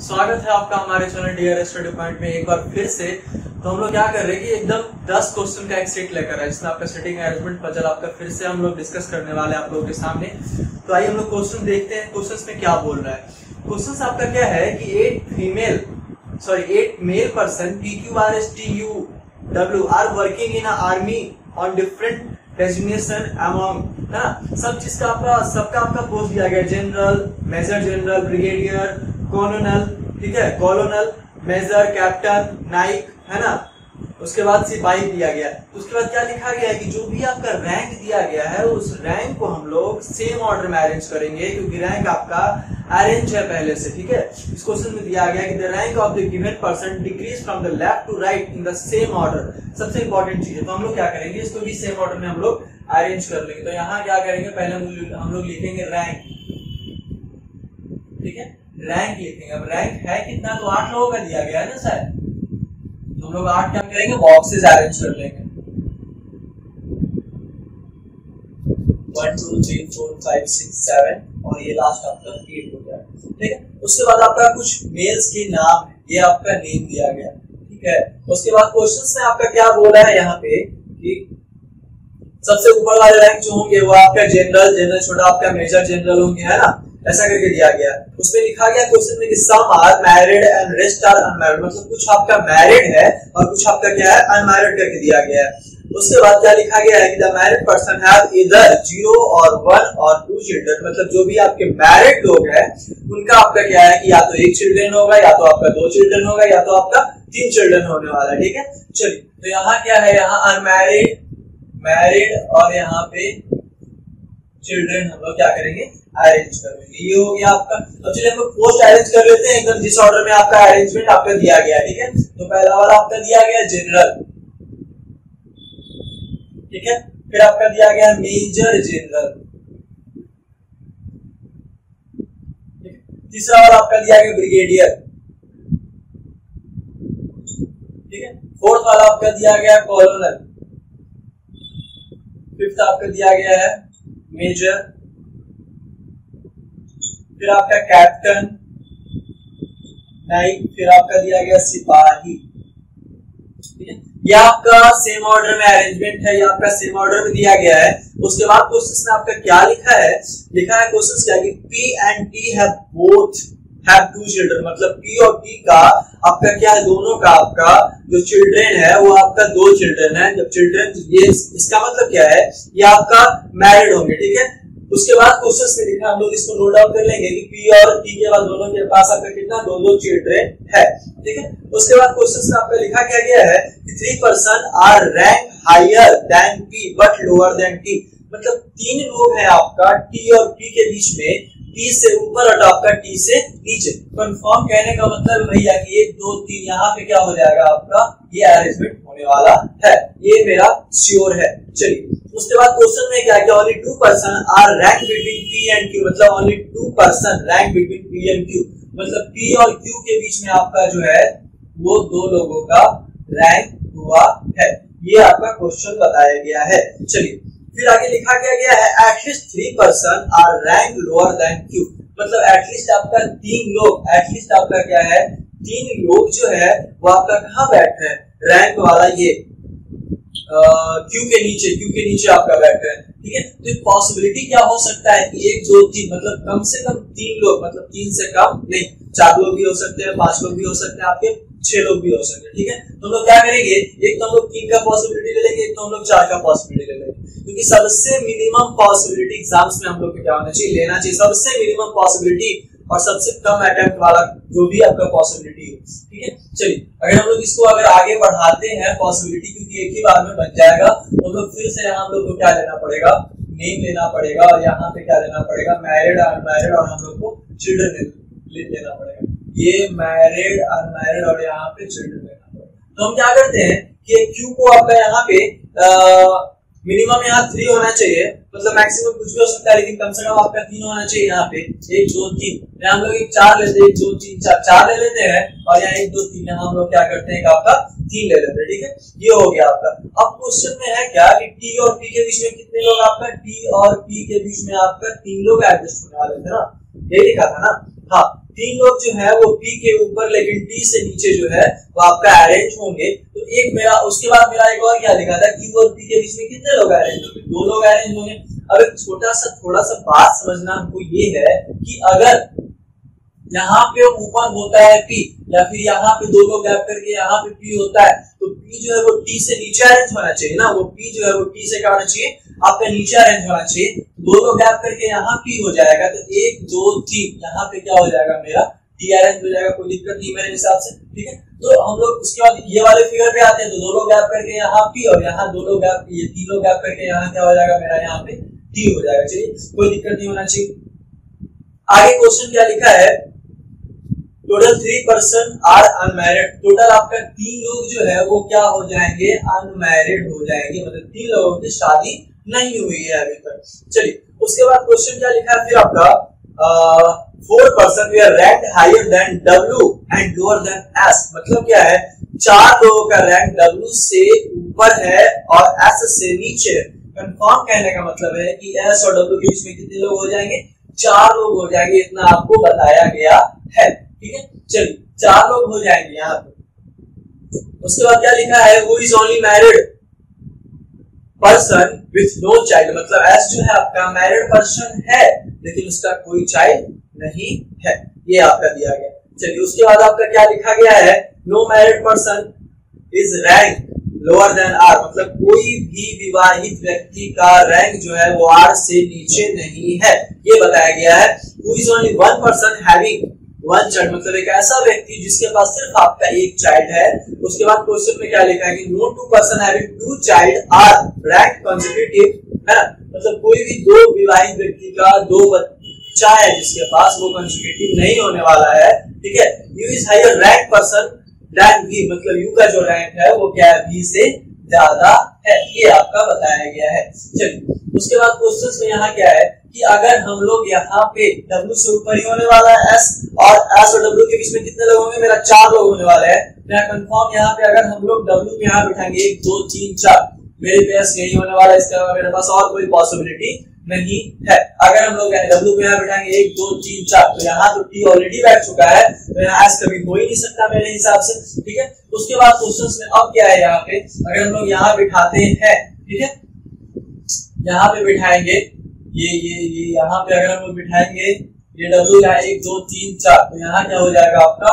स्वागत है आपका हमारे चैनल डीआर स्टडी पॉइंट में एक बार फिर से। तो हम लोग क्या कर रहे हैं कि एकदम 10 क्वेश्चन का एक सेट लेकर आए, जिसमें आपका सेटिंग अरेंजमेंट पजल आपका फिर से हम लोग डिस्कस करने वाले हैं आप लोगों के सामने। तो आइए हम लोग क्वेश्चन देखते हैं क्वेश्चन में क्या बोल रहा है। क्वेश्चन आपका क्या है कि eight female sorry eight male person P Q R S T U W R working in army on different designation amount है ना? सब चीज़ का आपका, सबका आपका पोस्ट दिया गया general major general brigadier colonel ठीक है? कॉलोनल मेजर कैप्टन नाइक है ना? उसके बाद सिपाही दिया गया। उसके बाद क्या लिखा गया है कि जो भी आपका रैंक दिया गया है, उस रैंक को हम लोग सेम ऑर्डर में अरेंज करेंगे, क्योंकि रैंक आपका अरेंज है पहले से, ठीक है? इस क्वेश्चन में दिया गया कि the rank of the given person decrease from the left to right in the same order सबसे इंपॉर्टेंट चीज़ है। तो हम लोग क्या करेंगे? इसको भी सेम ऑर्डर में हम लोग अरेंज कर लेंगे। तो यहाँ क्या करेंगे? पहले हम लोग लिखेंगे रैंक ठीक है? रैंक लिखेंगे। अब रैंक है कितना? तो आठ लोगों का दिया गया है ना सर तो हम लोग आठ क्या करेंगे बॉक्सेस अरेंज कर लेंगे। और ये लास्ट आपका एट हो गया। ठीक है? उसके बाद आपका कुछ मेल्स के नाम, ये आपका नेम दिया गया। ठीक है? उसके बाद क्वेश्चंस में आपका क्या बोला है यहाँ पे कि सबसे ऊपर वाले रैंक जो होंगे वो आपका जनरल जनरल छोटा, आपका मेजर जनरल होंगे, है ना? ऐसा करके दिया गया। उसमें लिखा गया क्वेश्चन में कि some are married and rest are unmarried मतलब कुछ आपका मैरिड है और कुछ आपका क्या है? अनमैरिड करके दिया गया है। उसके बाद क्या लिखा गया है कि the married person have either zero और वन और टू चिल्ड्रन मतलब जो भी आपके मैरिड लोग हैं, उनका आपका क्या है कि या तो एक चिल्ड्रन होगा, या तो आपका दो चिल्ड्रन होगा, या तो आपका तीन चिल्ड्रन होने वाला है, ठीक है? चलिए तो यहाँ क्या है? यहाँ अनमैरिड मैरिड और यहाँ पे चिल्ड्रन हम लोग क्या करेंगे? अरेंज कर लेंगे ये हो गया आपका। अब चलिए हम लोग पोस्ट अरेंज कर लेते हैं। एकदम जिस ऑर्डर में आपका अरेंजमेंट आपका दिया गया ठीक है? तो पहला वाला आपका दिया गया जनरल ठीक है? फिर आपका दिया गया मेजर जनरल तीसरा वाला आपका दिया गया ब्रिगेडियर ठीक है? फोर्थ वाला आपका दिया गया कॉलोनल फिफ्थ आपका दिया गया है मेजर। फिर आपका कैप्टन नाइट फिर आपका दिया गया सिपाही। ठीक ये आपका सेम ऑर्डर में अरेंजमेंट है, ये आपका सेम ऑर्डर में दिया गया है। उसके बाद क्वेश्चन में आपका क्या लिखा है? लिखा है क्वेश्चन क्या? कि P and T have both have two children मतलब पी और टी का, आपका क्या है? दोनों का आपका जो चिल्ड्रन है, वो आपका दो चिल्ड्रन है। जब चिल्ड्रन ये इसका मतलब क्या है? ये आपका मैरिड होंगे, ठीक है? उसके बाद क्वेश्चन में लिखा हम लोग इसको नोट डाउन कर लेंगे कि पी और टी के बाद दोनों के पास आपका कितना दो दो चिल्ड्रन है, ठीक है? उसके बाद क्वेश्चन में आपका लिखा क्या गया है कि three person are rank higher than P but lower than T मतलब तीन लोग हैं आपका टी और पी के बीच में टी से ऊपर और आपका टी से नीचे। कंफर्म कहने का मतलब भैया कि एक दो तीन, यहाँ पे क्या हो जाएगा आपका? ये अरेंजमेंट होने वाला है। ये मेरा श्योर है। चलिए, उसके बाद क्वेश्चन में क्या क्या only two person are rank between P and Q मतलब only two person rank between P and Q मतलब पी और क्यू के बीच में आपका जो है, वो दो लोगों का रैंक हुआ है। ये आपका क्वेश्चन बताया गया है। चलिए फिर आगे लिखा क्या गया है at least three person are rank lower than Q मतलब एटलीस्ट आपका तीन लोग एटलीस्ट आपका क्या है, तीन लोग जो है, वो आपका कहाँ बैठ हैं? रैंक वाला ये क्यू के नीचे क्यू के नीचे आपका बैठ हैं, ठीक है? तो पॉसिबिलिटी क्या हो सकता है कि एक, दो, तीन मतलब कम से कम तीन लोग मतलब तीन से कम नहीं, चार लोग भी हो सकते हैं, पाँच लोग भी हो सकते हैं आपके छह लोग भी हो सकते हैं, ठीक है? तो हम लोग क्या करेंगे? एक तो हम लोग तीन का पॉसिबिलिटी ले लेंगे, एक तो हम लोग चार का पॉसिबिलिटी ले लेंगे। क्योंकि सबसे मिनिमम पॉसिबिलिटी एग्ज़ाम्स में हम लोग को क्या होना चाहिए? लेना चाहिए। सबसे मिनिमम पॉसिबिलिटी और सबसे कम अटेम्प्ट वाला जो भी आपका पॉसिबिलिटी हो, ठीक है? चलिए, अगर हम लोग इसको अगर आगे बढ़ाते हैं पॉसिबिलिटी क्योंकि एक ही बार में बन जाएगा तो हम लोग फिर से यहाँ हम लोग को क्या लेना पड़ेगा? नेम लेना पड़ेगा और यहाँ पे क्या लेना पड़ेगा? मैरिड अनमैरिड और हम लोग को चिल्ड्रन लेना पड़ेगा। ये मैरिड अनमैरिड और यहाँ पे चिल्ड्रन तो हम क्या करते हैं कि क्यू को आपका यहाँ पे मिनिमम यहाँ थ्री होना चाहिए। मतलब मैक्सिमम कुछ भी हो सकता है, लेकिन कम से कम आपका तीन होना चाहिए यहाँ पे। एक, दो, तीन। हम लोग एक चार लेते हैं, एक तीन, चार। चार ले लेते हैं और यहाँ एक, दो, तीन। हम लोग क्या करते हैं आपका तीन ले लेते हैं, ठीक है? ये हो गया आपका। अब क्वेश्चन में है क्या कि टी और पी के बीच में कितने लोग आपका? टी और पी के बीच में आपका तीन लोग एडजस्ट होने वाले थे ना। ये लिखा था ना? हाँ। तीन लोग जो है, वो पी के ऊपर, लेकिन टी से नीचे जो है, वो आपका अरेंज होंगे। तो एक मेरा, उसके बाद मेरा एक और क्या लिखा था? क्यू और पी के बीच में कितने लोग अरेंज होंगे? दो लोग अरेंज होंगे। अब एक छोटा सा, थोड़ा सा बात समझना हमको ये है कि अगर यहाँ पे ऊपर होता है पी या फिर यहाँ पे दो लोग गैप करके यहाँ पे पी होता है तो पी जो है वो टी से नीचे अरेंज होना चाहिए ना? वो पी जो है वो टी से क्या होना चाहिए। आपका नीचे अरेंज होना चाहिए। दो लोग गैप करके यहाँ पी हो जाएगा तो एक, दो, तीन, यहाँ पे क्या हो जाएगा मेरा? टी अरेंज हो जाएगा, कोई दिक्कत नहीं मेरे हिसाब से, ठीक है? तो हम लोग उसके बाद ये वाले फिगर पे आते हैं तो दो लोग गैप करके यहाँ पी और यहाँ दो लोग गैप ये तीन गैप करके यहाँ क्या हो जाएगा मेरा यहाँ पे टी हो जाएगा, चलिए, कोई दिक्कत नहीं होना चाहिए। आगे क्वेश्चन क्या लिखा है? Total three person are unmarried total आपका तीन लोग जो है, वो क्या हो जाएँगे? अनमैरिड हो जाएँगे मतलब तीन लोगों की शादी नहीं हुई है अभी तक। चलिए, उसके बाद क्वेश्चन क्या लिखा है फिर आपका? Four person V are rank higher than W and lower than S मतलब क्या है? चार लोगों का रैंक डब्ल्यू से ऊपर है और एस से नीचे कंफर्म कहने का मतलब है कि एस और डब्ल्यू के बीच में कितने लोग हो जाएँगे? चार लोग हो जाएँगे, इतना आपको बताया गया है। ठीक है? चलिए, चार लोग हो जाएँगे यहाँ पे। उसके बाद क्या लिखा है? Who is only married person with no child मतलब एस जो है आपका मैरिड पर्सन है, लेकिन उसका कोई चाइल्ड नहीं है। ये आपका दिया गया। चलिए, उसके बाद आपका क्या लिखा गया है? No married person is rank lower than R मतलब कोई भी विवाहित व्यक्ति का रैंक जो है वो आर से नीचे नहीं है। ये बताया गया है who is only one person having one child मतलब एक ऐसा व्यक्ति जिसके पास सिर्फ़ आपका एक चाइल्ड है, उसके बाद क्वेश्चन में क्या लिखा है कि no two person having two child R rank है ना? मतलब कोई भी दो विवाहित व्यक्ति का दो बच्चा है जिसके पास वो कंसेक्यूटिव नहीं होने वाला है, ठीक है? U is higher rank person rank B मतलब यू का जो रैंक है, वो क्या है? बी से ज़्यादा है, ये आपका बताया गया है। चलिए, उसके बाद क्वेश्चन में यहाँ क्या है? कि अगर हम लोग यहाँ पे W से ऊपर ही होने वाला है, S और S और W के बीच में कितने लोग होंगे? मेरा चार लोग होने वाले है। मैं कंफर्म यहाँ पे अगर हम लोग W पे यहाँ बिठाएँगे, एक, दो, तीन, चार, मेरे पे S यही होने वाला है, इसके अलावा मेरे पास और कोई पॉसिबिलिटी नहीं है। अगर हम लोग डब्ल्यू पे यहाँ बैठाएँगे, एक, दो, तीन, चार तो यहाँ तो टी ऑलरेडी बैठ चुका है तो यहाँ एस कभी हो ही नहीं सकता मेरे हिसाब से, ठीक है? उसके बाद क्वेश्चन में अब क्या है यहाँ पे? अगर हम लोग यहाँ बिठाते हैं, ठीक है? यहाँ पे बिठाएँगे ये ये ये, यहाँ पे अगर हम लोग बिठाएँगे, ये डब्ल्यू यहाँ एक, दो, तीन, चार तो यहाँ क्या हो जाएगा आपका?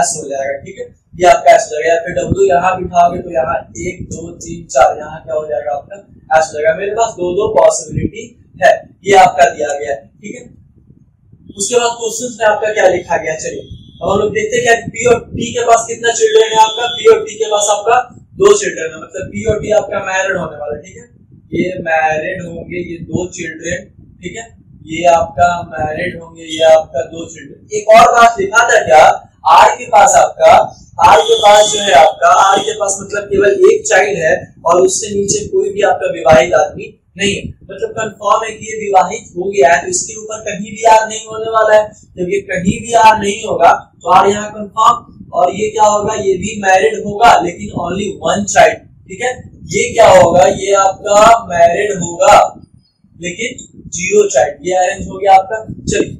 एस हो जाएगा, ठीक है? ये आपका एस हो जाएगा। या फिर डब्ल्यू यहाँ बिठाओगे तो यहाँ एक, दो, तीन, चार, यहाँ क्या हो जाएगा आपका? एस हो जाएगा। मेरे पास दो दो पॉसिबिलिटी है। ये आपका दिया गया है, ठीक है? उसके बाद क्वेश्चन में आपका क्या लिखा गया? चलिए, अब हम लोग देखते हैं पी और टी के पास कितना चिल्ड्रन है आपका? पी और टी के पास आपका दो चिल्ड्रन है। मतलब पी और टी आपका मैरिड होने वाला है, ठीक है? ये मैरिड होंगे ये दो चिल्ड्रेन ठीक है? ये आपका मैरिड होंगे, ये आपका दो चिल्ड्रेन एक और बात लिखा था क्या? आर के पास आपका आर के पास जो है आपका आर के पास मतलब केवल एक चाइल्ड है और उससे नीचे कोई भी आपका विवाहित आदमी नहीं मतलब कंफर्म है कि ये विवाहित हो गया है तो इसके ऊपर कहीं भी आर नहीं होने वाला है। जब ये कहीं भी आर नहीं होगा तो आर यहाँ कंफर्म और ये क्या होगा? ये भी मैरिड होगा, लेकिन ओनली वन चाइल्ड ठीक है? ये क्या होगा? ये आपका मैरिड होगा। लेकिन ज़ीरो चाइल्ड ये अरेंज हो गया आपका। चलिए।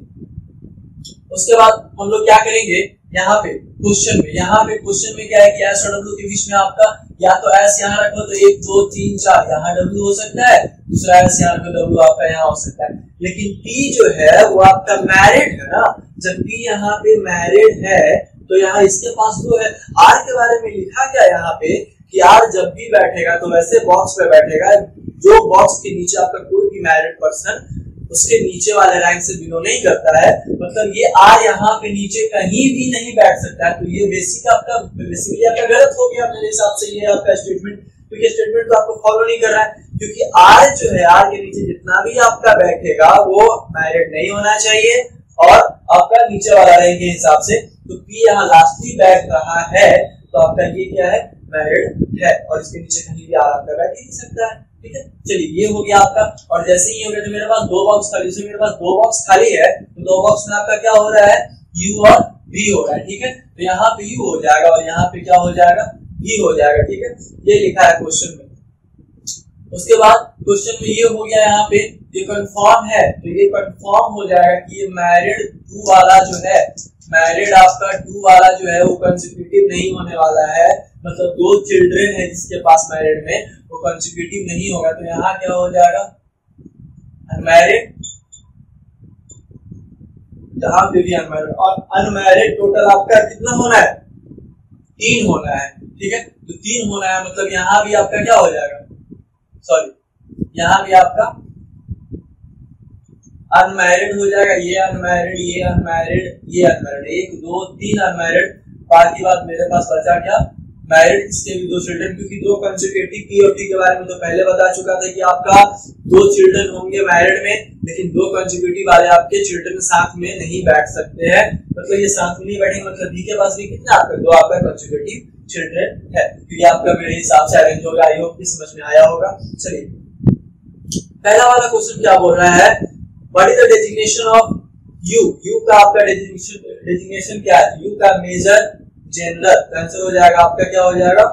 उसके बाद हम लोग क्या करेंगे? यहाँ पे क्वेश्चन में। यहाँ पे क्वेश्चन में क्या है कि एस और डब्ल्यू के बीच में आपका या तो एस यहाँ रखो तो एक, दो, तीन, चार। यहाँ डब्ल्यू हो सकता है, दूसरा एस यहाँ रखो डब्ल्यू आपका यहाँ हो सकता है। लेकिन पी जो है, वो आपका मैरिड है ना? जब पी यहाँ पे मैरिड है तो यहाँ इसके पास तो है आर के बारे में लिखा क्या यहाँ पे? कि आर जब भी बैठेगा तो वैसे बॉक्स पे बैठेगा। जो बॉक्स के नीचे आपका कोई भी मैरिड पर्सन उसके नीचे वाले रैंक से बिलो नहीं करता है। मतलब ये आर यहाँ पे नीचे कहीं भी नहीं बैठ सकता। है तो ये बेसिक आपका बेसिकली आपका गलत हो गया मेरे हिसाब से ये आपका स्टेटमेंट क्योंकि स्टेटमेंट तो आपको फॉलो नहीं कर रहा है। क्योंकि आर जो है आर के नीचे जितना भी आपका बैठेगा, वो मैरिड नहीं होना चाहिए और आपका नीचे वाला रैंक के हिसाब से। तो पी यहाँ लास्टली बैठ रहा है तो आपका ये क्या है? मैरिड है और इसके नीचे कहीं भी आराम कर बैठ नहीं सकता है, ठीक है? चलिए, ये हो गया आपका। और जैसे ही हो गया तो मेरे पास दो बॉक्स खाली, जैसे मेरे पास दो बॉक्स खाली है तो दो बॉक्स में आपका क्या हो रहा है? यू और बी हो रहा है, ठीक है? तो यहाँ पे यू हो जाएगा और यहाँ पे क्या हो जाएगा? बी हो जाएगा, ठीक है? ये लिखा है क्वेश्चन में। उसके बाद क्वेश्चन में ये हो गया यहाँ पे, ये कंफर्म है तो ये कंफर्म हो जाएगा कि ये मैरिड टू वाला जो है मैरिड आपका टू वाला जो है, वो कंसिक्यूटिव नहीं होने वाला है। मतलब दो चिल्ड्रन है जिसके पास मैरिड में, वो कंसिक्यूटिव नहीं होगा। तो यहाँ क्या हो जाएगा? अनमैरिड जहाँ पे भी अनमैरिड और अनमैरिड टोटल आपका कितना होना है? तीन होना है। ठीक है? तो तीन होना है मतलब यहाँ भी आपका क्या हो जाएगा? सॉरी यहाँ भी आपका अनमैरिड हो जाएगा, ये अनमैरिड ये अनमैरिड ये अनमैरिड एक, दो, तीन अनमैरिड बाकी बात मेरे पास बचा क्या? मैरिड इसके भी दो चिल्ड्रन क्योंकि दो कंसिक्यूटिव पीओटी के बारे में तो पहले बता चुका था कि आपका दो चिल्ड्रन होंगे मैरिड में, लेकिन दो कंसिक्यूटिव वाले आपके चिल्ड्रन साथ में नहीं बैठ सकते हैं। मतलब ये साथ में नहीं बैठेंगे मतलब बी के पास भी कितना आपका? दो आपका कंसिक्यूटिव चिल्ड्रन है। क्योंकि आपका मेरे हिसाब से अरेंज होगा आई होप समझ में आया होगा। चलिए। पहला वाला क्वेश्चन क्या बोल रहा है? What is the designation of U U का आपका डेजिग्नेशन डेजिग्नेशन क्या है? यू का मेजर जनरल आंसर हो जाएगा आपका क्या हो जाएगा?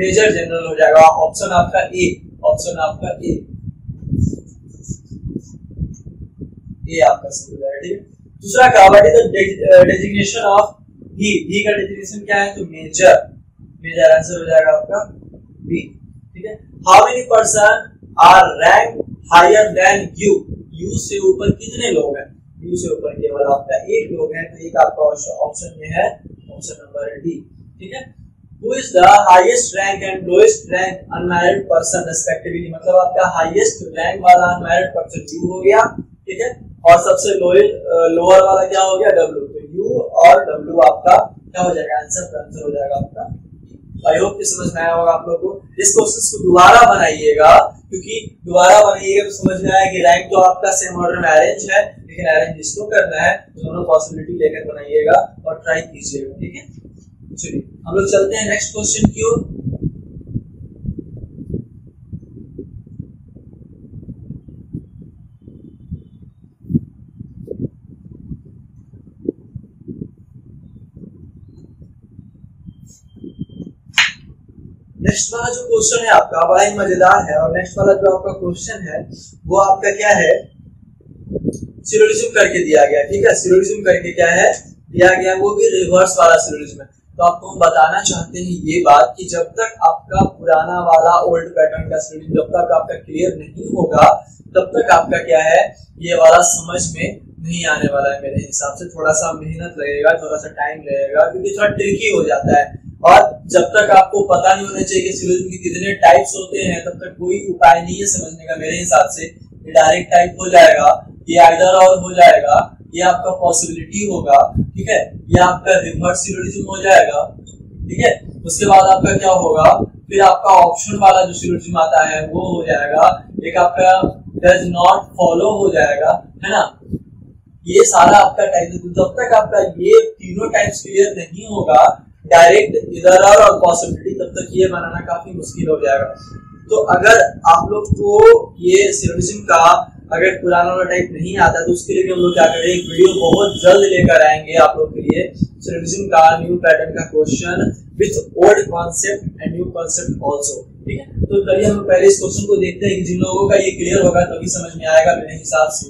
मेजर जनरल हो जाएगा। ऑप्शन आपका ए ऑप्शन आपका ए ए आपका सही हो जाएगा, ठीक है? दूसरा क्या what is the designation of ही ही का डेजिग्नेशन क्या है? तो मेजर मेजर आंसर हो जाएगा आपका बी ठीक है? How many person are rank higher than U. U से ऊपर कितने लोग हैं? यू से ऊपर केवल आपका एक लोग हैं तो एक आपका ऑप्शन में है। ऑप्शन नंबर डी ठीक है? Who is the highest rank and lowest rank unmarried person respectively? मतलब आपका highest rank वाला unmarried person यू हो गया। ठीक है? और सबसे लोअर लोअर वाला क्या हो गया? डब्ल्यू तो यू और डब्ल्यू आपका क्या हो जाएगा? आंसर आंसर हो जाएगा आपका। आई होप कि समझ में आया होगा आप लोगों को इस क्वेश्चन को दोबारा बनाइएगा, क्योंकि दोबारा बनाइएगा तो समझ में आया कि रैंक तो आपका सेम ऑर्डर में अरेंज है, लेकिन अरेंज इसको करना है तो दोनों पॉसिबिलिटी लेकर बनाइएगा और ट्राई कीजिएगा, ठीक है? चलिए, हम लोग चलते हैं नेक्स्ट क्वेश्चन की ओर। नेक्स्ट वाला जो क्वेश्चन है आपका, बड़ा ही मज़ेदार है, और नेक्स्ट वाला जो आपका क्वेश्चन है, वो आपका क्या है? सिरोलिज्म करके दिया गया, ठीक है? सिरोलिज्म करके क्या है? दिया गया वो भी रिवर्स वाला सिरोलिज्म है। तो आपको हम बताना चाहते हैं ये बात कि जब तक आपका पुराना वाला ओल्ड पैटर्न का सिरोलिज्म जब तक आपका क्लियर नहीं होगा, तब तक आपका क्या है? ये वाला समझ में नहीं आने वाला है मेरे हिसाब से। थोड़ा सा मेहनत लगेगा, थोड़ा सा टाइम लगेगा, क्योंकि थोड़ा ट्रिकी हो जाता है। और जब तक आपको पता नहीं होना चाहिए कि सिलोजिज्म के कितने टाइप्स होते हैं, तब तक कोई उपाय नहीं है समझने का मेरे हिसाब से। ये डायरेक्ट टाइप हो जाएगा, ये आइडर और हो जाएगा, ये आपका पॉसिबिलिटी होगा, ठीक है? ये आपका रिवर्स सिलोजिज्म हो जाएगा, ठीक है? उसके बाद आपका क्या होगा? फिर आपका ऑप्शन वाला जो सिलोजिज्म आता है, वो हो जाएगा। एक आपका डज नॉट फॉलो हो जाएगा, है ना? ये सारा आपका टाइप जब तक आपका ये तीनों टाइप्स क्लियर नहीं होगा डायरेक्ट इधर और पॉसिबिलिटी तब तक ये बनाना काफ़ी मुश्किल हो जाएगा। तो अगर आप लोग को ये सिरोलिज्म का अगर पुराना वाला टाइप नहीं आता तो उसके लिए हम लोग क्या करें, एक वीडियो बहुत जल्द लेकर आएँगे आप लोग के लिए। सिरोलिज्म का न्यू पैटर्न का question with old concept and new concept also ठीक है? तो चलिए हम पहले इस क्वेश्चन को देखते हैं, जिन लोगों का ये क्लियर होगा, तभी समझ में आएगा मेरे हिसाब से।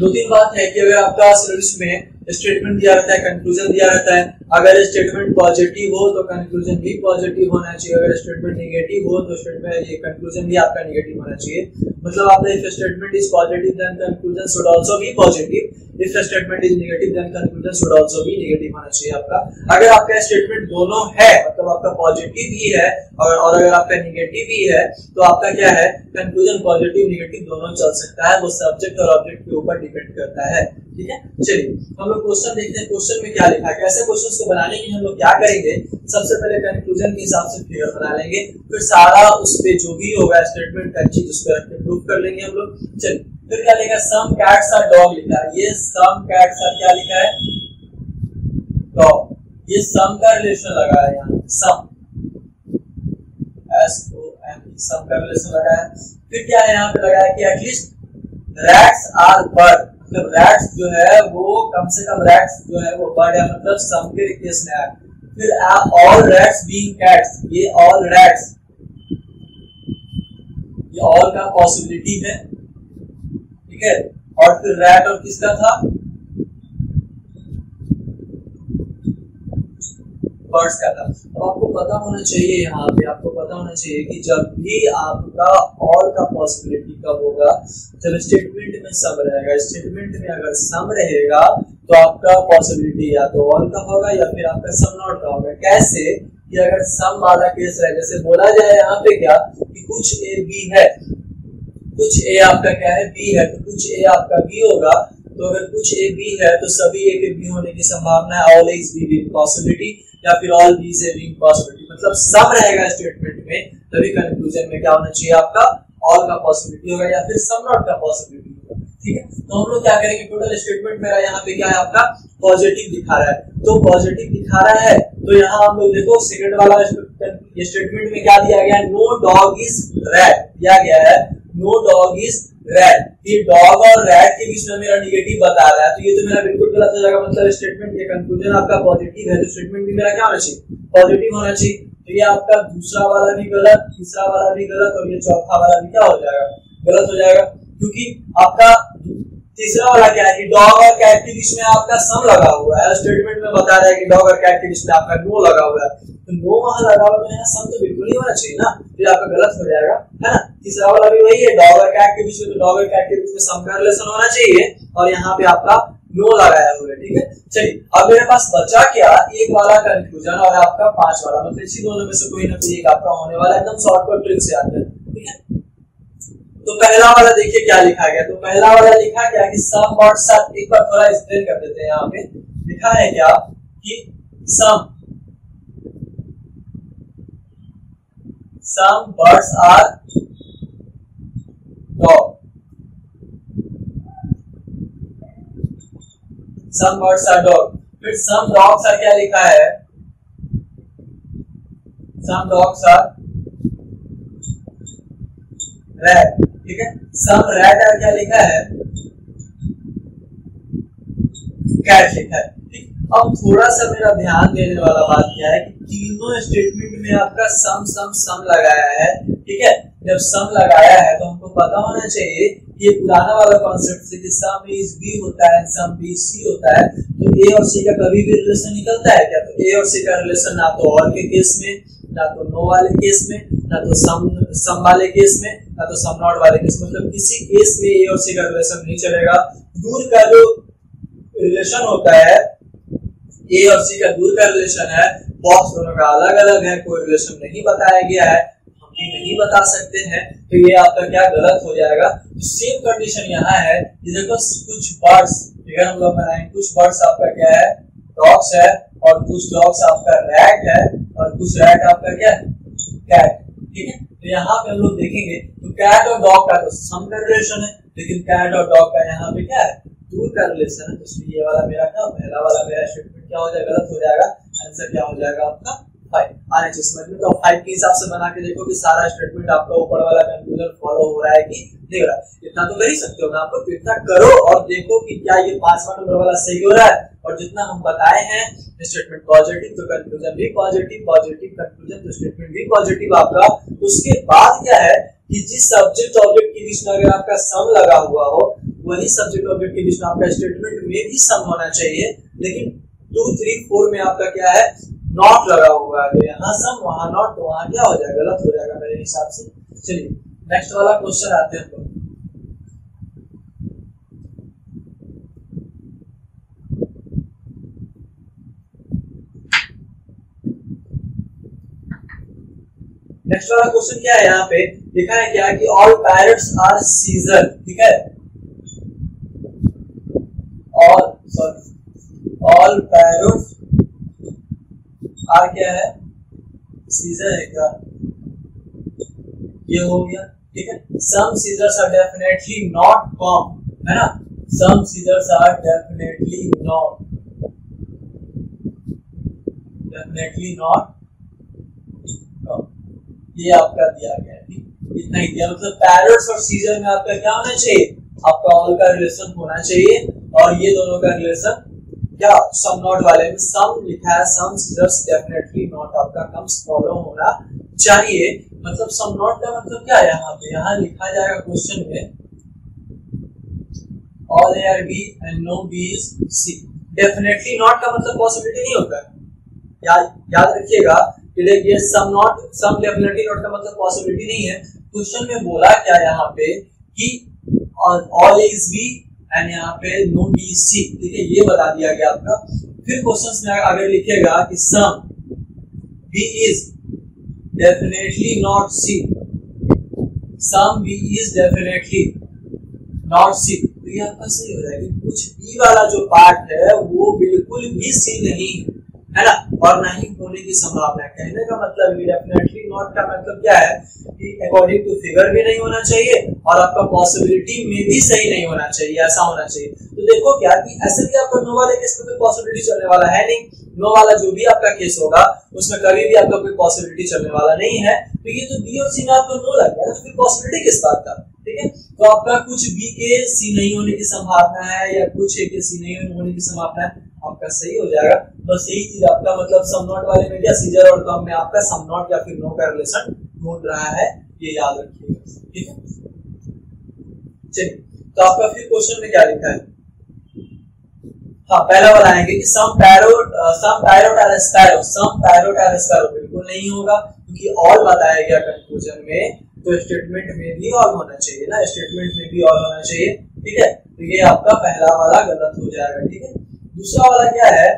दो तीन बात है कि अगर आपका सिलेबस में स्टेटमेंट दिया रहता है कंक्लूजन दिया रहता है। अगर स्टेटमेंट पॉजिटिव हो तो कंक्लूजन भी पॉजिटिव होना चाहिए। अगर स्टेटमेंट नेगेटिव हो तो स्टेटमेंट ये कंक्लूजन भी आपका नेगेटिव होना चाहिए। मतलब आपका if statement is positive then conclusion should also be positive if statement is negative then conclusion should also be negative होना चाहिए आपका। अगर आपका स्टेटमेंट दोनों है मतलब आपका पॉजिटिव भी है और, और अगर आपका नेगेटिव भी है तो आपका क्या है? कंक्लूजन पॉजिटिव नेगेटिव दोनों चल सकता है। वो सब्जेक्ट और ऑब्जेक्ट के ऊपर डिपेंड करता है। ठीक है? चलिए हम लोग क्वेश्चन देखते हैं। क्वेश्चन में क्या लिखा है? कैसे क्वेश्चन को बनाने के लिए हम लोग क्या करेंगे? सबसे पहले कंक्लूजन के हिसाब से फिगर बना लेंगे। फिर सारा उस पे जो भी होगा स्टेटमेंट का चीज़, उस पर प्रूफ कर लेंगे हम लोग। चलिए फिर क्या लिखा सम कैट्स आर डॉग लिखा है। ये सम कैट्स आर क्या लिखा है? डॉग ये सम का रिलेशन लगा है यहाँ। सम एस ओ एम सम का रिलेशन लगा है। फिर क्या है यहाँ पे लगा है कि at least rats are bird मतलब रैट्स जो है वो कम से कम रैट्स जो है वो बर्ड है मतलब सम के केस में फिर ऑल रैट्स बीइंग कैट्स ये ऑल रैट्स ये ऑल का पॉसिबिलिटी है। ठीक है? और फिर रैट और किसका था? बर्ड्स का था। अब आपको पता होना चाहिए यहाँ पे, आपको पता होना चाहिए कि जब भी आपका ऑल का पॉसिबिलिटी कब होगा, जब स्टेटमेंट में सम रहेगा। स्टेटमेंट में अगर सम रहेगा तो आपका पॉसिबिलिटी या तो ऑल का होगा या फिर आपका सम नॉट का होगा। कैसे? कि अगर सम वाला केस रहे जैसे बोला जाए यहाँ पे क्या? कि कुछ ए बी है। कुछ ए आपका क्या है? बी है। तो कुछ ए आपका बी होगा। तो अगर कुछ ए बी है तो सभी ए के बी होने की संभावना है। ऑल इज़ बी पॉसिबिलिटी या फिर ऑल बी से बीइंग पॉसिबिलिटी मतलब सम रहेगा स्टेटमेंट में, तभी कंक्लूजन में क्या होना चाहिए आपका? ऑल का पॉसिबिलिटी होगा या फिर सम नॉट का पॉसिबिलिटी होगा। ठीक है? तो हम लोग क्या करेंगे? टोटल स्टेटमेंट मेरा यहाँ पे क्या है आपका? पॉजिटिव दिखा रहा है। तो पॉजिटिव दिखा रहा है तो यहाँ हम लोग देखो सेकंड वाला स्टेटमेंट में क्या दिया गया? है नो डॉग इज़ रेड दिया गया है नो डॉग इज़ ये डॉग और रैट के बीच में मेरा निगेटिव बता रहा है तो ये तो मेरा बिल्कुल गलत हो जाएगा। मतलब स्टेटमेंट ये कंक्लूजन आपका पॉजिटिव है तो स्टेटमेंट भी मेरा क्या होना चाहिए? पॉजिटिव होना चाहिए। तो ये आपका दूसरा वाला भी गलत, तीसरा वाला भी गलत, और ये चौथा वाला भी क्या हो जाएगा? गलत हो जाएगा। क्योंकि आपका तीसरा वाला क्या है कि डॉग और कैट के बीच में आपका सम लगा हुआ है। स्टेटमेंट में बता रहा है कि डॉग और कैट के बीच में आपका नो लगा हुआ है। तो नो वहाँ लगा हुआ यहाँ सम तो बिल्कुल नहीं होना चाहिए ना, फिर आपका गलत हो जाएगा, है ना? तीसरा वाला भी वही है डॉग और कैट के बीच में तो डॉग और कैट के बीच में सम रिलेशन होना चाहिए, और यहाँ पे आपका नो लगाया हुआ है, ठीक है? चलिए, अब मेरे पास बचा क्या? एक वाला कंक्लूजन और आपका पाँच वाला मतलब इसी दोनों में से कोई ना कोई एक आपका होने वाला एकदम शॉर्टकट ट्रिक से आता है ठीक है? तो पहला वाला देखिए क्या लिखा गया तो पहला वाला लिखा गया कि सम और सब एक बार थोड़ा एक्सप्लेन कर देते हैं यहाँ पे, लिखा है क्या? कि सम some birds are dog some birds are dog फिर some dogs are क्या लिखा है some dogs are rat ठीक है some rat are क्या लिखा है cat लिखा है अब थोड़ा सा मेरा ध्यान देने वाला बात क्या है कि तीनों स्टेटमेंट में आपका सम सम सम लगाया है, ठीक है? जब सम लगाया है तो हमको पता होना चाहिए ये पुराना वाला कॉन्सेप्ट से कि सम इज़ बी होता है, सम बी सी होता है तो ए और सी का कभी भी रिलेशन निकलता है क्या? तो ए और सी का रिलेशन ना तो और के केस में, ना तो नो वाले केस में, ना तो सम सम वाले केस में, ना तो सम नॉट वाले केस में। मतलब किसी केस में ए और सी का रिलेशन नहीं चलेगा। दूर का जो रिलेशन होता है ए और सी का दूर का रिलेशन है बॉक्स दोनों का अलग अलग है, कोई रिलेशन नहीं बताया गया है, हम भी नहीं बता सकते हैं तो ये आपका क्या गलत हो जाएगा? तो सेम कंडीशन यहाँ है देखो, कुछ बर्ड्स अगर हम लोग बनाए, कुछ बर्ड्स आपका क्या है? डॉग्स है, और कुछ डॉग्स आपका रैट है, और कुछ रैट आपका क्या कैट ठीक है? तो यहाँ पे हम लोग देखेंगे तो कैट और डॉग का तो सम का रिलेशन है, लेकिन कैट और डॉग का यहाँ पे क्या है? दूर का रिलेशन है तो इसलिए ये वाला मेरा क्या पहला वाला मेरा स्टेटमेंट क्या हो जाएगा गलत हो जाएगा? आंसर क्या हो जाएगा आपका? फाइव आने चाहिए समझ में? तो फाइव के हिसाब से बना के देखो कि सारा स्टेटमेंट आपका ऊपर वाला कंक्लूजन फॉलो हो रहा है कि नहीं हो रहा है। इतना तो कर ही सकते हो ना आपको तो इतना करो और देखो कि क्या ये पांचवा नंबर वाला सही हो रहा है। और जितना हम बताए हैं स्टेटमेंट पॉजिटिव तो कंक्लूजन भी पॉजिटिव पॉजिटिव कंक्लूजन तो स्टेटमेंट भी पॉजिटिव आपका। उसके बाद क्या है कि जिस सब्जेक्ट ऑब्जेक्ट के बीच में अगर आपका सम लगा हुआ हो, वही सब्जेक्ट ऑब्जेक्ट के बीच में आपका स्टेटमेंट में भी सम होना चाहिए। लेकिन टू थ्री फोर में आपका क्या है? नॉट लगा हुआ है। तो यहाँ सम वहाँ नॉट तो वहाँ क्या हो जाएगा? गलत हो जाएगा मेरे हिसाब से। चलिए नेक्स्ट वाला क्वेश्चन आते हैं नेक्स्ट वाला क्वेश्चन क्या है यहाँ पे? लिखा है क्या कि ऑल पैरट्स आर सीजर ठीक है? All sorry all parrots are क्या है? सीजर है ये हो गया, ठीक है? Some scissors are definitely not comb है ना? Some scissors are definitely not definitely not ये आपका दिया गया है इतना ही दिया मतलब पैरट्स और सीजर में आपका क्या होना चाहिए? आपका ऑल का रिलेशन होना चाहिए, और ये दोनों का रिलेशन क्या सम नॉट वाले में सम लिखा है सम सीजर्स डेफिनेटली नॉट आपका कम्स फॉलो होना चाहिए। मतलब सम नॉट का मतलब क्या है यहाँ पे? यहाँ लिखा जाएगा क्वेश्चन में all A are B and no B is C definitely not का मतलब पॉसिबिलिटी नहीं होता याद याद रखिएगा कि देखिए some not some definitely not का मतलब पॉसिबिलिटी नहीं है। क्वेश्चन में बोला क्या यहाँ पे कि ऑल इज़ बी एंड यहाँ पे नो बी सी ठीक है ये बता दिया गया आपका। फिर क्वेश्चन में अगर लिखेगा कि some B is definitely not C some B is definitely not C तो ये आपका सही हो जाएगा। कुछ बी वाला जो पार्ट है, वो बिल्कुल भी सी नहीं है। ना? और ना ही होने की संभावना कहने का मतलब ये डेफिनेटली नॉट का मतलब क्या है कि अकॉर्डिंग टू फिगर भी नहीं होना चाहिए और आपका पॉसिबिलिटी में भी सही नहीं होना चाहिए, ऐसा होना चाहिए। तो देखो क्या कि ऐसे भी आपका नो वाले केस में कोई पॉसिबिलिटी चलने वाला है नहीं। नो वाला जो भी आपका केस होगा, उसमें कभी भी आपका कोई पॉसिबिलिटी चलने वाला नहीं है। तो ये तो बी और सी में आपका नो लग गया तो फिर पॉसिबिलिटी किस बात का? ठीक है? तो आपका कुछ बी के सी नहीं होने की संभावना है या कुछ ए के सी नहीं होने की संभावना है। आपका सही हो जाएगा। बस यही चीज़ आपका मतलब सम नॉट वाले में क्या सीजर और कम में आपका सम नॉट या फिर नो का रिलेशन ढूंढ रहा है, ये याद रखिएगा। ठीक है? चलिए तो आपका फिर क्वेश्चन में क्या लिखा है? हाँ पहला वाला आएँगे कि सम पैरोट सम पैरोट और स्पैरो सम पैरोट और स्पैरो बिल्कुल नहीं होगा, क्योंकि और बताया गया कंक्लूजन में तो स्टेटमेंट में भी और होना चाहिए ना स्टेटमेंट में भी और होना चाहिए। ठीक है? तो ये आपका पहला वाला गलत हो जाएगा, ठीक है? दूसरा वाला क्या है?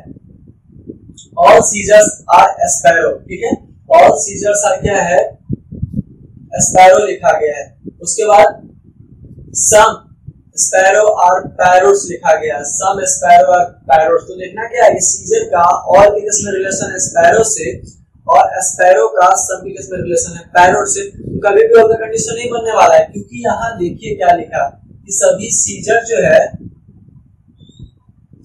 ऑल सीजर्स आर एस्पैरो ठीक है? ऑल सीजर्स आर क्या है? एस्पैरो लिखा गया है। उसके बाद सम स्पैरो आर पैरोट्स लिखा गया। सम स्पैरो आर पैरोट्स तो देखना क्या है? सीजर का और के किस्म रिलेशन है? स्पैरो से और एस्पैरो का सभी किस्म रिलेशन है? पैरोट से। तो कभी भी ऑफ़ कंडीशन नहीं बनने वाला है, क्योंकि यहाँ देखिए क्या लिखा कि सभी सीजर जो है